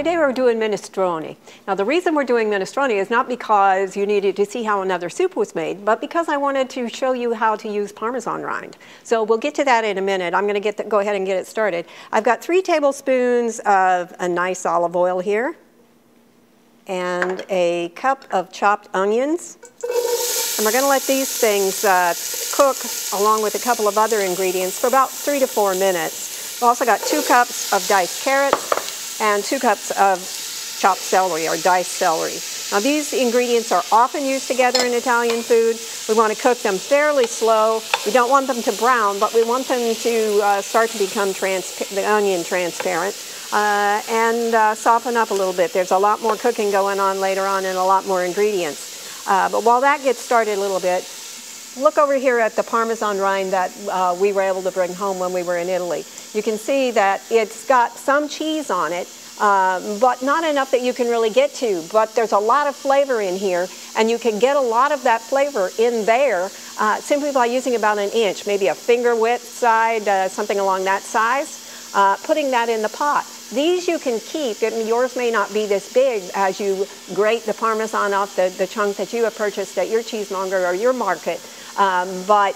today we're doing minestrone. Now the reason we're doing minestrone is not because you needed to see how another soup was made, but because I wanted to show you how to use Parmesan rind. So we'll get to that in a minute. I'm gonna get the, go ahead and get it started. I've got three tablespoons of a nice olive oil here and a cup of chopped onions. And we're gonna let these things uh, cook along with a couple of other ingredients for about three to four minutes. We've also got two cups of diced carrots, and two cups of chopped celery or diced celery. Now these ingredients are often used together in Italian food. We want to cook them fairly slow. We don't want them to brown, but we want them to uh, start to become the onion transparent uh, and uh, soften up a little bit. There's a lot more cooking going on later on and a lot more ingredients. Uh, but while that gets started a little bit, look over here at the Parmesan rind that uh, we were able to bring home when we were in Italy. You can see that it's got some cheese on it, um, but not enough that you can really get to. But there's a lot of flavor in here, and you can get a lot of that flavor in there uh, simply by using about an inch, maybe a finger width side, uh, something along that size, uh, putting that in the pot. These you can keep. It, yours may not be this big as you grate the Parmesan off the, the chunk that you have purchased at your cheesemonger or your market. Um, but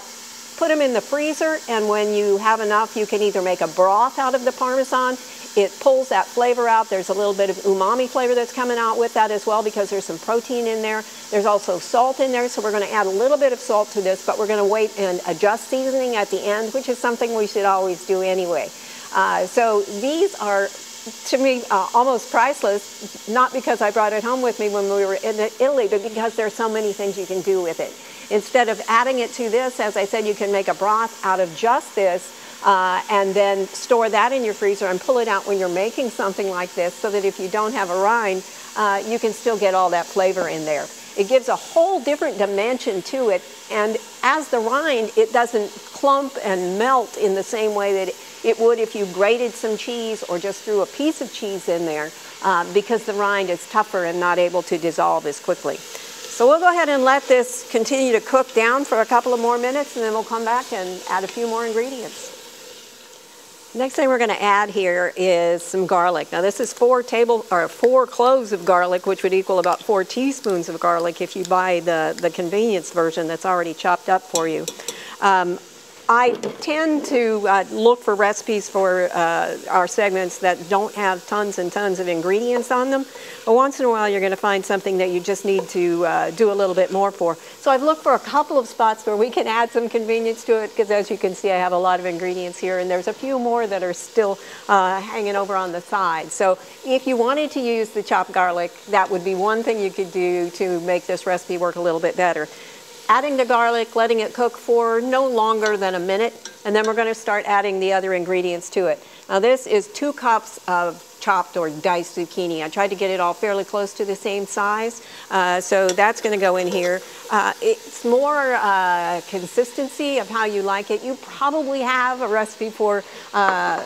put them in the freezer, and when you have enough, you can either make a broth out of the Parmesan. It pulls that flavor out. There's a little bit of umami flavor that's coming out with that as well because there's some protein in there. There's also salt in there, so we're going to add a little bit of salt to this, but we're going to wait and adjust seasoning at the end, which is something we should always do anyway. Uh, so these are to me uh, almost priceless, not because I brought it home with me when we were in Italy, but because there are so many things you can do with it. Instead of adding it to this, as I said, you can make a broth out of just this uh, and then store that in your freezer and pull it out when you're making something like this so that if you don't have a rind, uh, you can still get all that flavor in there. It gives a whole different dimension to it and as the rind, it doesn't clump and melt in the same way that it would if you grated some cheese or just threw a piece of cheese in there uh, because the rind is tougher and not able to dissolve as quickly. So we'll go ahead and let this continue to cook down for a couple of more minutes and then we'll come back and add a few more ingredients. Next thing we're going to add here is some garlic. Now this is four table or four cloves of garlic, which would equal about four teaspoons of garlic if you buy the, the convenience version that's already chopped up for you. Um, I tend to uh, look for recipes for uh, our segments that don't have tons and tons of ingredients on them. But once in a while, you're going to find something that you just need to uh, do a little bit more for. So I've looked for a couple of spots where we can add some convenience to it, because as you can see, I have a lot of ingredients here, and there's a few more that are still uh, hanging over on the side. So if you wanted to use the chopped garlic, that would be one thing you could do to make this recipe work a little bit better adding the garlic, letting it cook for no longer than a minute, and then we're going to start adding the other ingredients to it. Now this is two cups of chopped or diced zucchini. I tried to get it all fairly close to the same size, uh, so that's going to go in here. Uh, it's more uh, consistency of how you like it. You probably have a recipe for uh,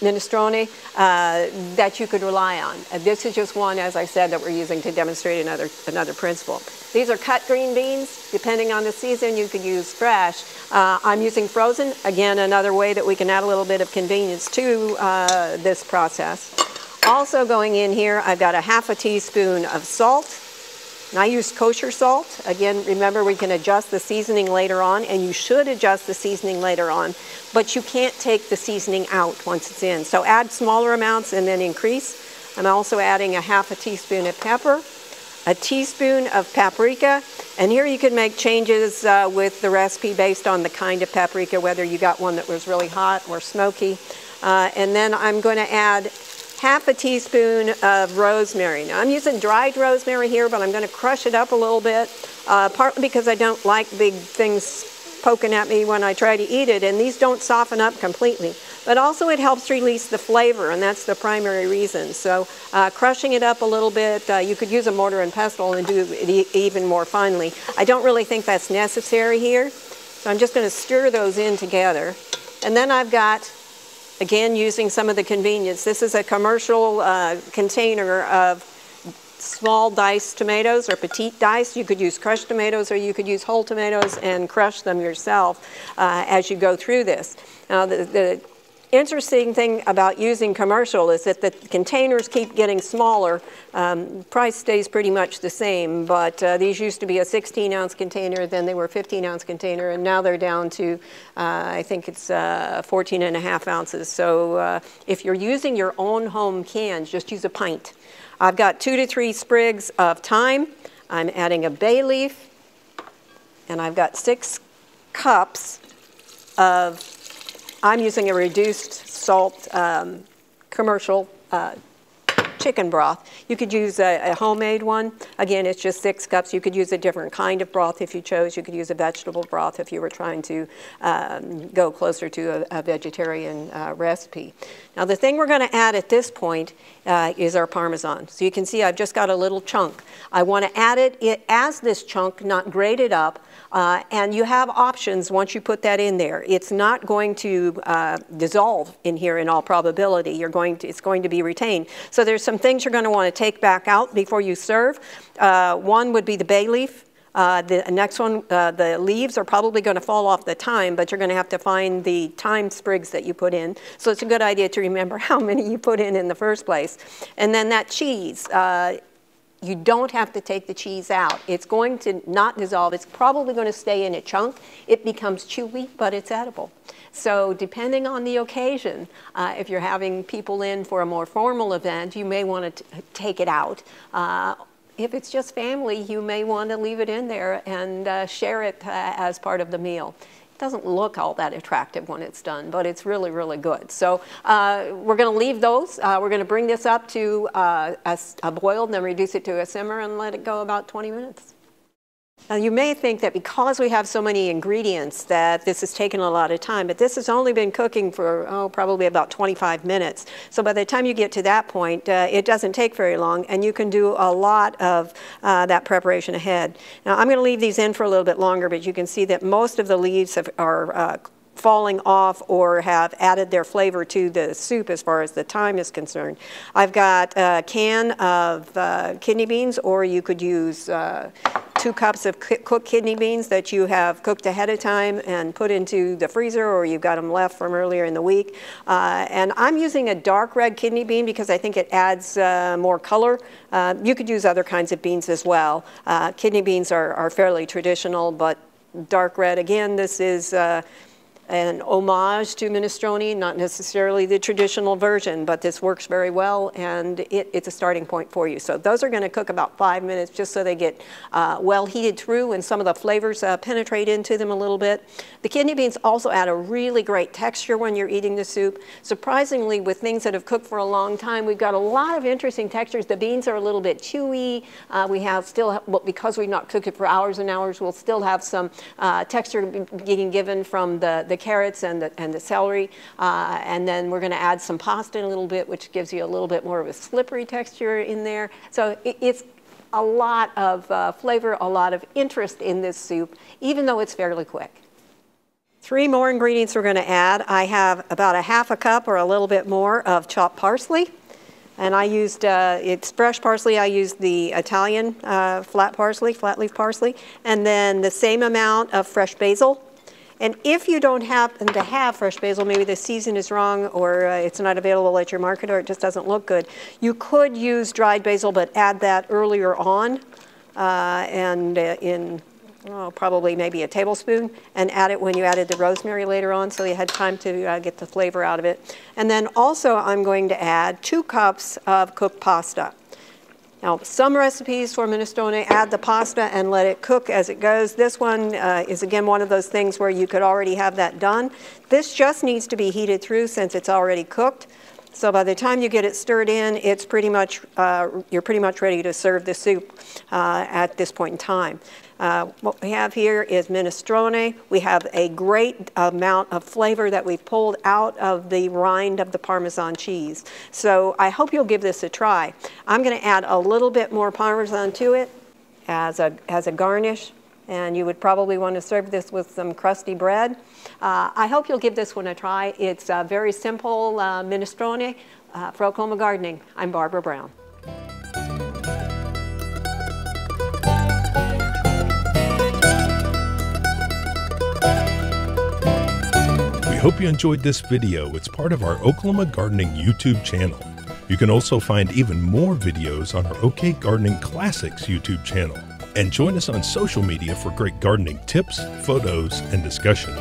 minestrone uh, that you could rely on. This is just one, as I said, that we're using to demonstrate another, another principle. These are cut green beans. Depending on the season, you could use fresh. Uh, I'm using frozen. Again, another way that we can add a little bit of convenience to uh, this process. Also going in here, I've got a half a teaspoon of salt. And I use kosher salt. Again, remember we can adjust the seasoning later on, and you should adjust the seasoning later on, but you can't take the seasoning out once it's in. So add smaller amounts and then increase. I'm also adding a half a teaspoon of pepper, a teaspoon of paprika, and here you can make changes uh, with the recipe based on the kind of paprika, whether you got one that was really hot or smoky. Uh, and then I'm going to add half a teaspoon of rosemary. Now I'm using dried rosemary here, but I'm going to crush it up a little bit, uh, partly because I don't like big things poking at me when I try to eat it, and these don't soften up completely. But also it helps release the flavor, and that's the primary reason. So uh, crushing it up a little bit, uh, you could use a mortar and pestle and do it e even more finely. I don't really think that's necessary here, so I'm just going to stir those in together. And then I've got Again, using some of the convenience. This is a commercial uh, container of small diced tomatoes or petite diced. You could use crushed tomatoes or you could use whole tomatoes and crush them yourself uh, as you go through this. Now, the, the interesting thing about using commercial is that the containers keep getting smaller. Um, price stays pretty much the same, but uh, these used to be a 16 ounce container, then they were 15 ounce container, and now they're down to, uh, I think it's uh, 14 and a half ounces. So uh, if you're using your own home cans, just use a pint. I've got two to three sprigs of thyme. I'm adding a bay leaf, and I've got six cups of I'm using a reduced salt um, commercial uh, chicken broth. You could use a, a, homemade one. Again, it's just six cups. You could use a different kind of broth if you chose. You could use a vegetable broth if you were trying to um, go closer to a, a vegetarian uh, recipe. Now, the thing we're going to add at this point uh, is our Parmesan. So you can see I've just got a little chunk. I want to add it, it as this chunk, not grate it up. Uh, and you have options once you put that in there. It's not going to uh, dissolve in here in all probability. You're going to, it's going to be retained. So there's some things you're going to want to take back out before you serve. Uh, one would be the bay leaf. Uh, the next one, uh, the leaves are probably going to fall off the thyme, but you're going to have to find the thyme sprigs that you put in. So it's a good idea to remember how many you put in in the first place. And then that cheese, uh, you don't have to take the cheese out. It's going to not dissolve. It's probably going to stay in a chunk. It becomes chewy, but it's edible. So depending on the occasion, uh, if you're having people in for a more formal event, you may want to take it out. Uh, if it's just family, you may want to leave it in there and uh, share it uh, as part of the meal doesn't look all that attractive when it's done, but it's really, really good. So uh, we're going to leave those. Uh, we're going to bring this up to uh, a, a boil then reduce it to a simmer and let it go about 20 minutes. Now you may think that because we have so many ingredients that this has taken a lot of time, but this has only been cooking for, oh, probably about 25 minutes. So by the thyme you get to that point, uh, it doesn't take very long and you can do a lot of uh, that preparation ahead. Now I'm going to leave these in for a little bit longer, but you can see that most of the leaves have, are uh, falling off or have added their flavor to the soup as far as the time is concerned. I've got a can of uh, kidney beans or you could use uh, two cups of cooked kidney beans that you have cooked ahead of time and put into the freezer or you've got them left from earlier in the week. Uh, and I'm using a dark red kidney bean because I think it adds uh, more color. Uh, you could use other kinds of beans as well. Uh, kidney beans are, are fairly traditional, but dark red, again, this is uh, an homage to minestrone, not necessarily the traditional version, but this works very well and it, it's a starting point for you. So those are gonna cook about five minutes just so they get uh, well heated through and some of the flavors uh, penetrate into them a little bit. The kidney beans also add a really great texture when you're eating the soup. Surprisingly, with things that have cooked for a long time, we've got a lot of interesting textures. The beans are a little bit chewy. Uh, we have still, well, because we've not cooked it for hours and hours, we'll still have some uh, texture being given from the, the carrots and the, and the celery. Uh, and then we're going to add some pasta in a little bit, which gives you a little bit more of a slippery texture in there. So it, it's a lot of uh, flavor, a lot of interest in this soup, even though it's fairly quick. Three more ingredients we're going to add. I have about a half a cup or a little bit more of chopped parsley. And I used, uh, it's fresh parsley, I used the Italian uh, flat parsley, flat leaf parsley, and then the same amount of fresh basil. And if you don't happen to have fresh basil, maybe the season is wrong or uh, it's not available at your market or it just doesn't look good, you could use dried basil but add that earlier on uh, and uh, in oh, probably maybe a tablespoon and add it when you added the rosemary later on so you had time to uh, get the flavor out of it. And then also I'm going to add two cups of cooked pasta. Now, some recipes for minestrone add the pasta and let it cook as it goes. This one uh, is again one of those things where you could already have that done. This just needs to be heated through since it's already cooked. So by the time you get it stirred in, it's pretty much, uh, you're pretty much ready to serve the soup uh, at this point in time. Uh, what we have here is minestrone. We have a great amount of flavor that we've pulled out of the rind of the Parmesan cheese. So I hope you'll give this a try. I'm going to add a little bit more Parmesan to it as a, as a garnish and you would probably want to serve this with some crusty bread. Uh, I hope you'll give this one a try. It's a very simple uh, minestrone uh, for Oklahoma Gardening. I'm Barbara Brown. We hope you enjoyed this video. It's part of our Oklahoma Gardening YouTube channel. You can also find even more videos on our OK Gardening Classics YouTube channel and join us on social media for great gardening tips, photos, and discussion.